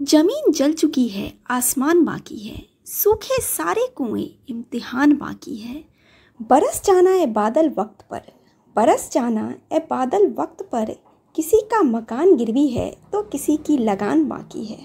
ज़मीन जल चुकी है, आसमान बाकी है, सूखे सारे कुएँ इम्तिहान बाकी है। बरस जाना है बादल वक्त पर, बरस जाना है बादल वक्त पर, किसी का मकान गिरवी है तो किसी की लगान बाकी है।